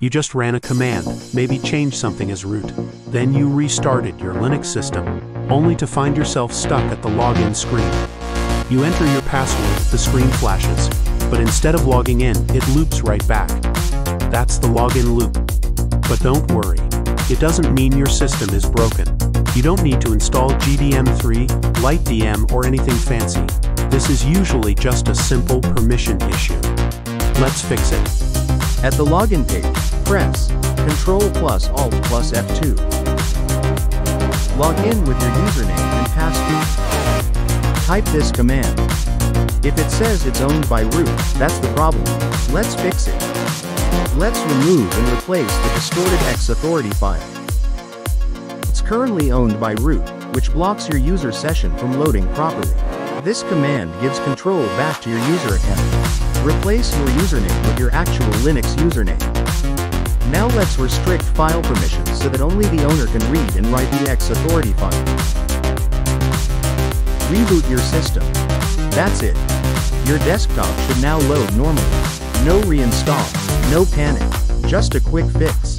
You just ran a command, maybe changed something as root. Then you restarted your Linux system, only to find yourself stuck at the login screen. You enter your password, the screen flashes, but instead of logging in, it loops right back. That's the login loop. But don't worry, it doesn't mean your system is broken. You don't need to install GDM3, LightDM, or anything fancy. This is usually just a simple permission issue. Let's fix it. At the login page, press Ctrl plus Alt plus F2. Log in with your username and password. Type this command. If it says it's owned by root, that's the problem. Let's fix it. Let's remove and replace the distorted X authority file. It's currently owned by root, which blocks your user session from loading properly. This command gives control back to your user account. Replace your username with your actual Linux username. Now let's restrict file permissions so that only the owner can read and write the X authority file. Reboot your system. That's it. Your desktop should now load normally. No reinstall, no panic, just a quick fix.